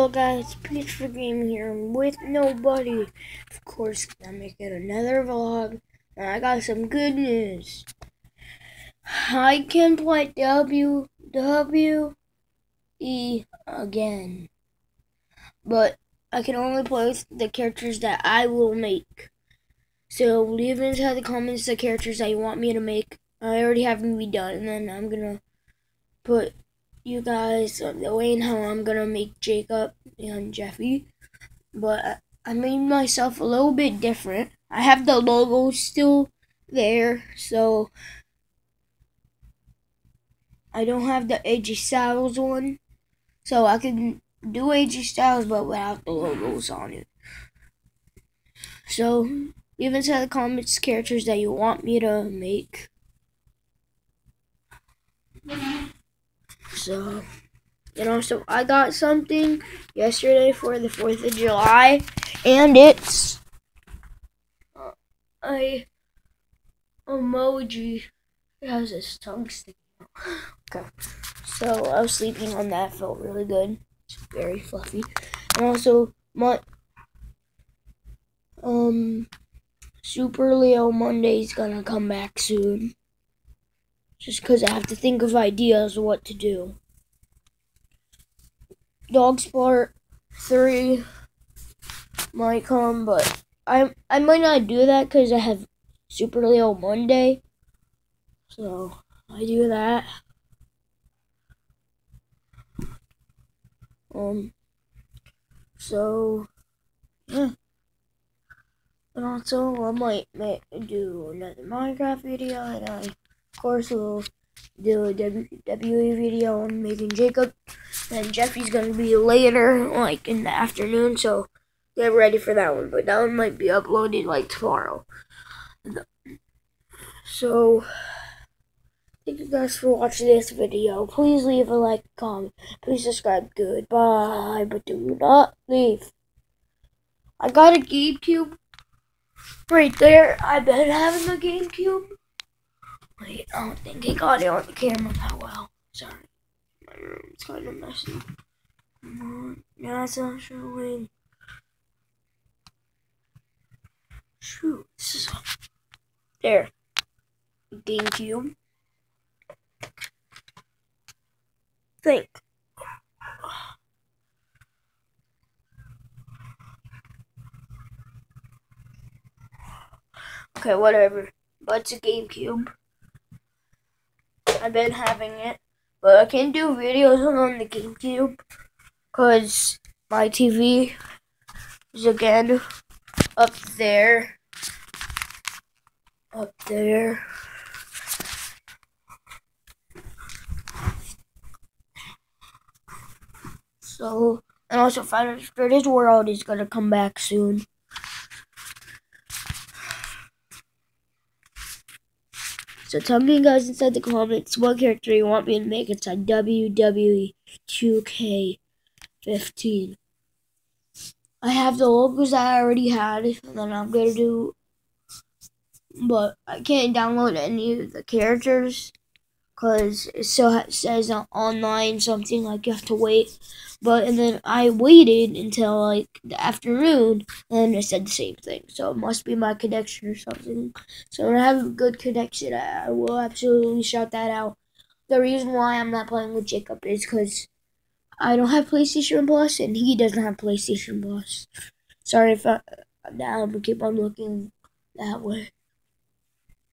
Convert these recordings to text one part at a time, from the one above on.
Hello guys, Peach for Game here with nobody. Of course, I'm making another vlog, and I got some good news. I can play W W E again, but I can only play with the characters that I will make. So leave inside the comments the characters that you want me to make. I already have them be done, and then I'm gonna put you guys the way and how I'm gonna make Jacob and Jeffy. But I made myself a little bit different. I have the logo still there, so I don't have the AJ Styles one. So I can do AJ Styles but without the logos on it. So leave inside the comments characters that you want me to make. So, you know, so I got something yesterday for the 4th of July, and it's uh, a emoji. It has its tongue sticking out. Okay, so I was sleeping on that, felt really good. It's very fluffy. And also, my, um, Super Leo Monday's gonna come back soon just because I have to think of ideas of what to do. Dog Sport 3 might come, but I I might not do that because I have Super Leo Monday. So I do that. Um. So yeah. And also, I might do another Minecraft video, and I course, we'll do a WWE video on making Jacob. And Jeffy's going to be later, like in the afternoon, so get ready for that one. But that one might be uploaded like tomorrow. So, thank you guys for watching this video. Please leave a like, comment, please subscribe. Goodbye, but do not leave. I got a GameCube right there. I've been having a GameCube. Wait, I don't think I got it on the camera that well. Sorry. My room's kind of messy. Come Yeah, it's not showing. Shoot, this is there. GameCube. Think. Okay, whatever. But it's a GameCube. I've been having it, but I can't do videos on the GameCube because my TV is again up there, up there. So, and also Fighter This World is gonna come back soon. So tell me guys inside the comments what character you want me to make inside WWE 2K15. I have the logos I already had, and then I'm gonna do, but I can't download any of the characters because it still says online something like you have to wait. But and then I waited until like the afternoon, and it said the same thing. So it must be my connection or something. So when I have a good connection, I, I will absolutely shout that out. The reason why I'm not playing with Jacob is because I don't have PlayStation Plus, and he doesn't have PlayStation Plus. Sorry if I now I'm keep on looking that way,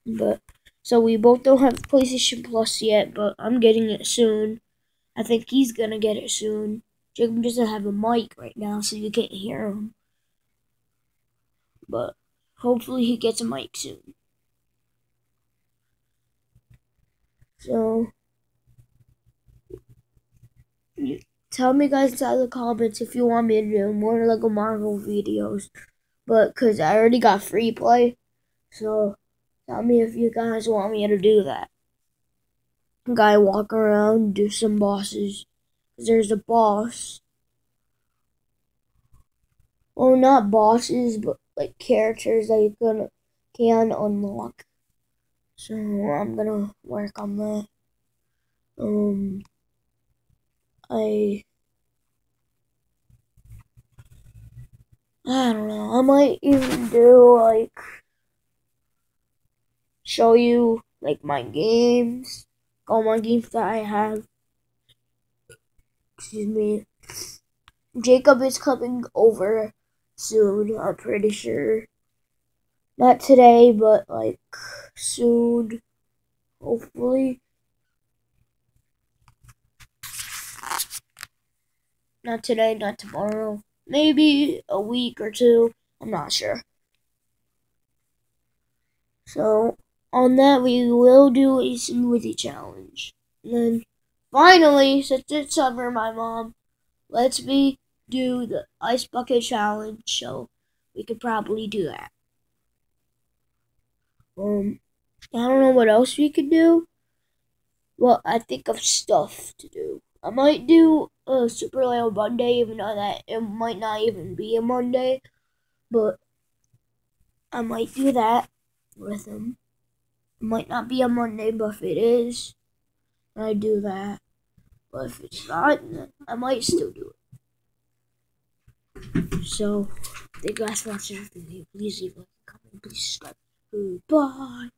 but. So we both don't have PlayStation Plus yet, but I'm getting it soon. I think he's gonna get it soon. Jacob doesn't have a mic right now, so you can't hear him. But hopefully he gets a mic soon. So tell me guys inside the comments if you want me to do more Lego Marvel videos. But because I already got free play, so Tell me if you guys want me to do that. Guy walk around, do some bosses. There's a boss. Well, not bosses, but like characters that you can can unlock. So I'm gonna work on that. Um, I I don't know. I might even do like show you like my games, all my games that I have. Excuse me. Jacob is coming over soon. I'm pretty sure. Not today, but like soon. Hopefully. Not today, not tomorrow. Maybe a week or two. I'm not sure. So, on that, we will do a smoothie challenge. And then, finally, since it's summer, my mom lets me do the ice bucket challenge, so we could probably do that. Um, I don't know what else we could do. Well, I think of stuff to do. I might do a Super Leo Monday, even though that it might not even be a Monday, but I might do that with him. Might not be a Monday, but if it is, I do that. But if it's not, I might still do it. So, thank you guys for watching this video. Please leave a comment, please subscribe. Goodbye.